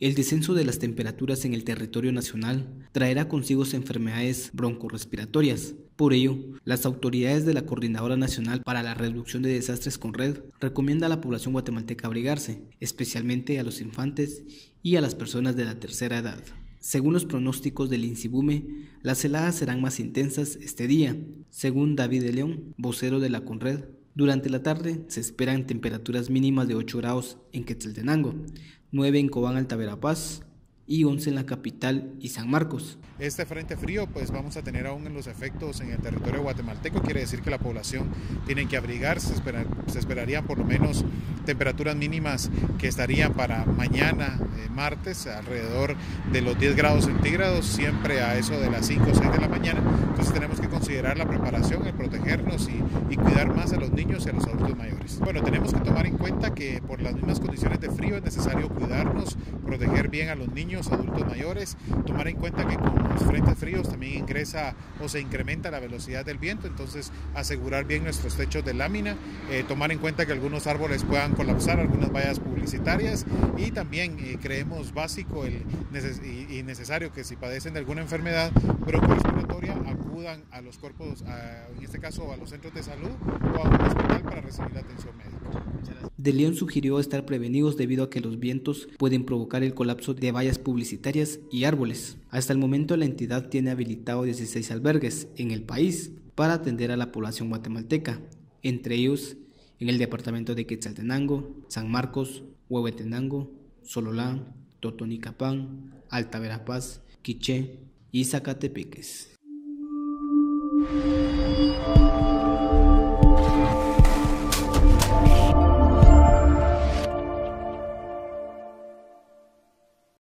El descenso de las temperaturas en el territorio nacional traerá consigo enfermedades broncorespiratorias. Por ello, las autoridades de la Coordinadora Nacional para la Reducción de Desastres con Red recomienda a la población guatemalteca abrigarse, especialmente a los infantes y a las personas de la tercera edad. Según los pronósticos del INSIBUME, las heladas serán más intensas este día. Según David de León, vocero de la CONRED, durante la tarde se esperan temperaturas mínimas de 8 grados en Quetzaltenango, 9 en Cobán Alta Verapaz, y 11 en la capital y San Marcos. Este frente frío pues vamos a tener aún en los efectos en el territorio guatemalteco, quiere decir que la población tiene que abrigarse, se, esperarían por lo menos temperaturas mínimas que estarían para mañana, eh, martes, alrededor de los 10 grados centígrados, siempre a eso de las 5 o 6 de la mañana. Entonces tenemos que considerar la preparación, el protegernos y, y cuidar más a los niños y a los adultos mayores. Bueno, tenemos que tomar en cuenta que por las mismas condiciones de frío es necesario cuidarnos, proteger bien a los niños, adultos mayores, tomar en cuenta que con los frentes fríos también ingresa o se incrementa la velocidad del viento, entonces asegurar bien nuestros techos de lámina, eh, tomar en cuenta que algunos árboles puedan colapsar, algunas vallas publicitarias y también eh, creemos básico y, necesario que si padecen de alguna enfermedad broncorespiratoria acudan a los cuerpos, en este caso a los centros de salud o a un hospital para recibir la atención médica. De León sugirió estar prevenidos debido a que los vientos pueden provocar el colapso de vallas publicitarias y árboles. Hasta el momento la entidad tiene habilitado 16 albergues en el país para atender a la población guatemalteca, entre ellos en el departamento de Quetzaltenango, San Marcos, Huehuetenango, Sololá, Totonicapán, Alta Verapaz, Quiché y Zacatepeques.